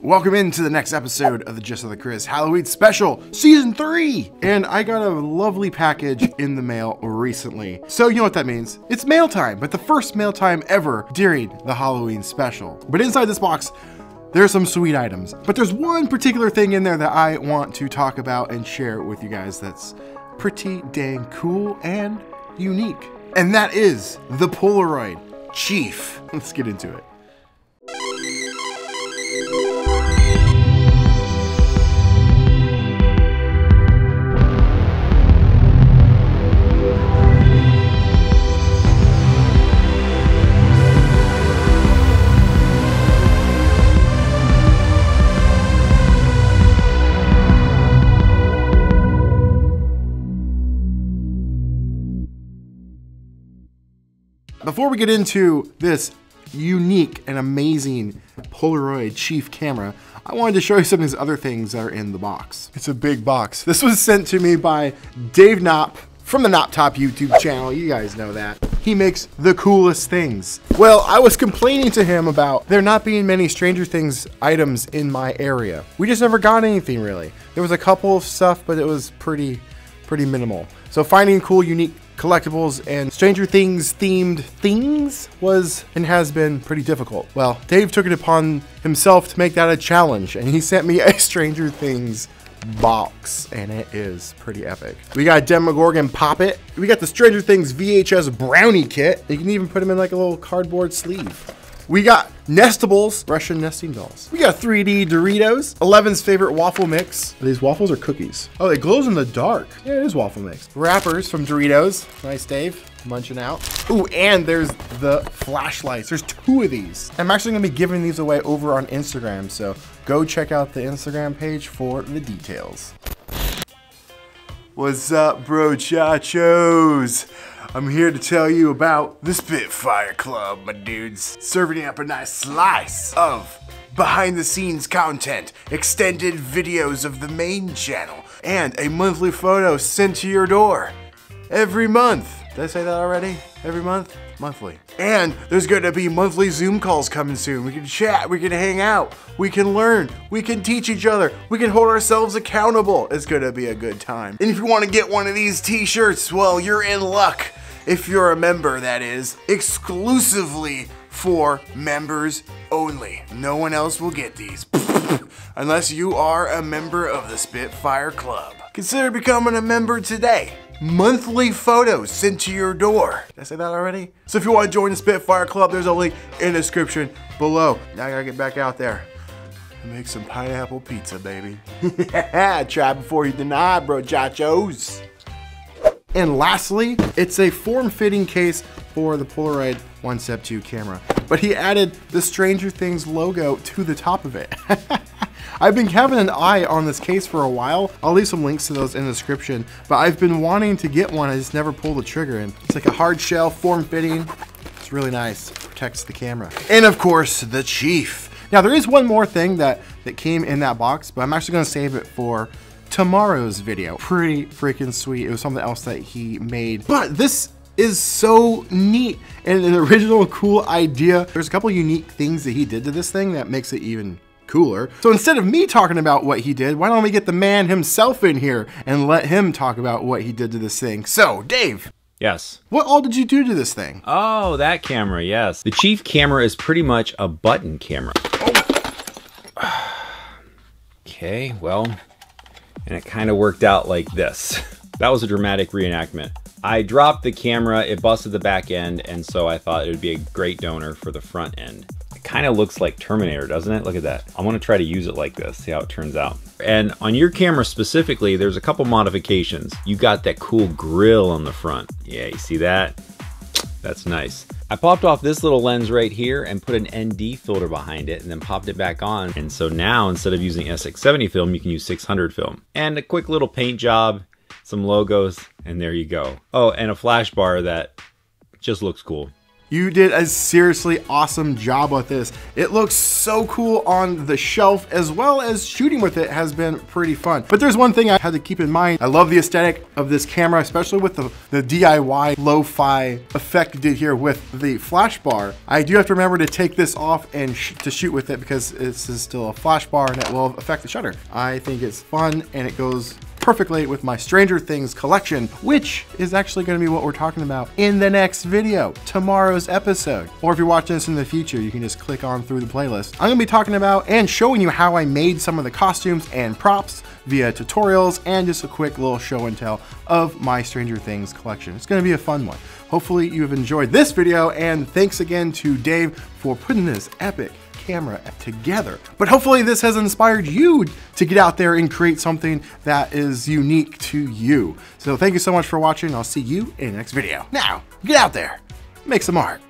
Welcome into the next episode of the Just Another Chris Halloween Special Season 3! And I got a lovely package in the mail recently. So you know what that means. It's mail time, but the first mail time ever during the Halloween Special. But inside this box, there's some sweet items. But there's one particular thing in there that I want to talk about and share with you guys that's pretty dang cool and unique. And that is the Polaroid Chief. Let's get into it. Before we get into this unique and amazing Polaroid Chief camera, I wanted to show you some of these other things that are in the box. It's a big box. This was sent to me by Dave Knopp from the Knoptop YouTube channel. You guys know that. He makes the coolest things. Well, I was complaining to him about there not being many Stranger Things items in my area. We just never got anything really. There was a couple of stuff, but it was pretty, pretty minimal. So finding cool, unique collectibles and Stranger Things themed things was and has been pretty difficult. Well, Dave took it upon himself to make that a challenge and he sent me a Stranger Things box and it is pretty epic. We got Demogorgon Poppet. We got the Stranger Things VHS Brownie Kit. You can even put them in like a little cardboard sleeve. We got Nestables, Russian nesting dolls. We got 3D Doritos, 11's favorite waffle mix. Are these waffles or cookies? Oh, it glows in the dark. Yeah, it is waffle mix. Wrappers from Doritos. Nice, Dave. Munching out. Ooh, and there's the flashlights. There's two of these. I'm actually gonna be giving these away over on Instagram, so go check out the Instagram page for the details. What's up, bro chachos? I'm here to tell you about the Spitfire Club, my dudes. Serving up a nice slice of behind the scenes content, extended videos of the main channel, and a monthly photo sent to your door every month. Did I say that already? Every month? Monthly. And there's gonna be monthly Zoom calls coming soon. We can chat, we can hang out, we can learn, we can teach each other, we can hold ourselves accountable. It's gonna be a good time. And if you wanna get one of these t-shirts, well, you're in luck. If you're a member, that is, exclusively for members only. No one else will get these. Unless you are a member of the Spitfire Club. Consider becoming a member today monthly photos sent to your door. Did I say that already? So if you want to join the Spitfire Club, there's a link in the description below. Now I gotta get back out there and make some pineapple pizza, baby. Try before you deny, bro, chachos. And lastly, it's a form-fitting case for the Polaroid One Step 2 camera. But he added the Stranger Things logo to the top of it. I've been having an eye on this case for a while. I'll leave some links to those in the description, but I've been wanting to get one. I just never pulled the trigger in. It's like a hard shell, form fitting. It's really nice, protects the camera. And of course, the Chief. Now there is one more thing that, that came in that box, but I'm actually gonna save it for tomorrow's video. Pretty freaking sweet. It was something else that he made. But this is so neat and an original cool idea. There's a couple unique things that he did to this thing that makes it even cooler. So instead of me talking about what he did, why don't we get the man himself in here and let him talk about what he did to this thing? So, Dave. Yes. What all did you do to this thing? Oh, that camera, yes. The Chief camera is pretty much a button camera. okay, well, and it kind of worked out like this. That was a dramatic reenactment. I dropped the camera, it busted the back end, and so I thought it would be a great donor for the front end kind of looks like Terminator, doesn't it? Look at that. I want to try to use it like this, see how it turns out. And on your camera specifically, there's a couple modifications. You got that cool grill on the front. Yeah, you see that? That's nice. I popped off this little lens right here and put an ND filter behind it and then popped it back on. And so now instead of using SX70 film, you can use 600 film. And a quick little paint job, some logos, and there you go. Oh, and a flash bar that just looks cool. You did a seriously awesome job with this. It looks so cool on the shelf as well as shooting with it has been pretty fun. But there's one thing I had to keep in mind. I love the aesthetic of this camera, especially with the, the DIY lo-fi effect you did here with the flash bar. I do have to remember to take this off and sh to shoot with it because this is still a flash bar and it will affect the shutter. I think it's fun and it goes perfectly with my Stranger Things collection, which is actually going to be what we're talking about in the next video, tomorrow's episode. Or if you're watching this in the future, you can just click on through the playlist. I'm going to be talking about and showing you how I made some of the costumes and props via tutorials and just a quick little show and tell of my Stranger Things collection. It's going to be a fun one. Hopefully you have enjoyed this video and thanks again to Dave for putting this epic camera together. But hopefully this has inspired you to get out there and create something that is unique to you. So thank you so much for watching. I'll see you in the next video. Now, get out there, make some art.